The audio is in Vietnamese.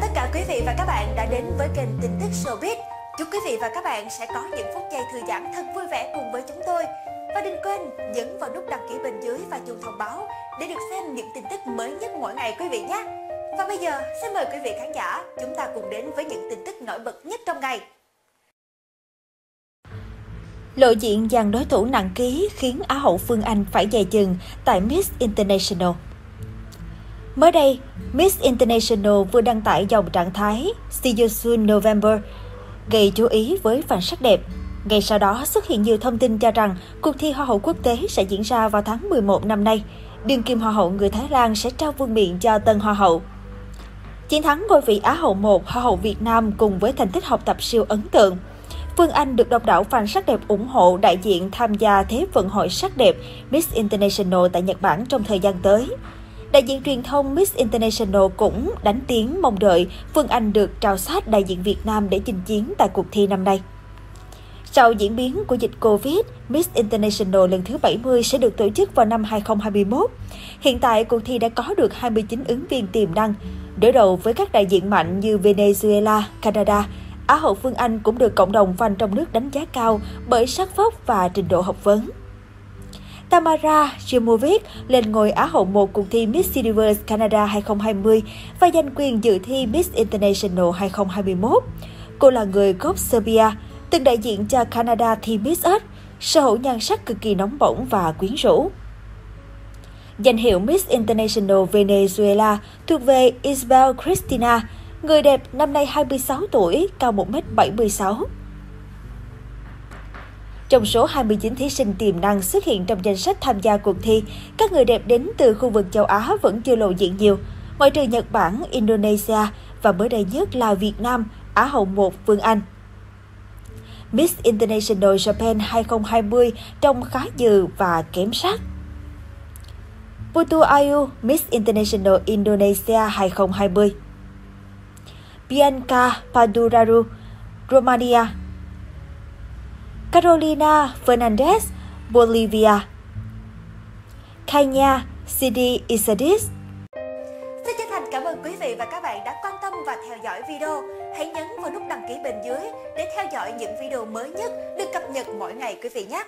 tất cả quý vị và các bạn đã đến với kênh tin tức showbiz. Chúc quý vị và các bạn sẽ có những phút giây thư giãn thật vui vẻ cùng với chúng tôi. Và đừng quên nhấn vào nút đăng ký bên dưới và chuông thông báo để được xem những tin tức mới nhất mỗi ngày quý vị nhé. Và bây giờ, xin mời quý vị khán giả, chúng ta cùng đến với những tin tức nổi bật nhất trong ngày. Lộ diện dàn đối thủ nặng ký khiến Á hậu Phương Anh phải dè chừng tại Miss International. Mới đây, Miss International vừa đăng tải dòng trạng thái See you soon November, gây chú ý với phản sắc đẹp. Ngay sau đó xuất hiện nhiều thông tin cho rằng cuộc thi Hoa hậu quốc tế sẽ diễn ra vào tháng 11 năm nay. Đương kim Hoa hậu người Thái Lan sẽ trao vương miện cho tân Hoa hậu. Chiến thắng ngôi vị Á hậu 1 Hoa hậu Việt Nam cùng với thành tích học tập siêu ấn tượng. Phương Anh được đông đảo fan sắc đẹp ủng hộ đại diện tham gia Thế vận hội sắc đẹp Miss International tại Nhật Bản trong thời gian tới. Đại diện truyền thông Miss International cũng đánh tiếng mong đợi Phương Anh được trao sát đại diện Việt Nam để chinh chiến tại cuộc thi năm nay. Sau diễn biến của dịch Covid, Miss International lần thứ 70 sẽ được tổ chức vào năm 2021. Hiện tại, cuộc thi đã có được 29 ứng viên tiềm năng. Đối đầu với các đại diện mạnh như Venezuela, Canada, Á hậu Phương Anh cũng được cộng đồng fan trong nước đánh giá cao bởi sắc vóc và trình độ học vấn. Tamara Jimovic lên ngôi Á hậu 1 cuộc thi Miss Universe Canada 2020 và giành quyền dự thi Miss International 2021. Cô là người gốc Serbia, từng đại diện cho Canada thi Miss Earth, sở hữu nhan sắc cực kỳ nóng bỏng và quyến rũ. Danh hiệu Miss International Venezuela thuộc về Isabel Cristina, người đẹp năm nay 26 tuổi, cao 1m76. Trong số 29 thí sinh tiềm năng xuất hiện trong danh sách tham gia cuộc thi, các người đẹp đến từ khu vực châu Á vẫn chưa lộ diện nhiều. Ngoại trừ Nhật Bản, Indonesia và mới đây nhất là Việt Nam, Á hậu 1 Phương Anh. Miss International Japan 2020 trông khá dừ và kém sắc. Putu Ayu Miss International Indonesia 2020 Bianca Paduraru Romania Carolina Fernandez, Bolivia. Kenya, Sidi Isadis. Xin chân thành cảm ơn quý vị và các bạn đã quan tâm và theo dõi video. Hãy nhấn vào nút đăng ký bên dưới để theo dõi những video mới nhất được cập nhật mỗi ngày quý vị nhé.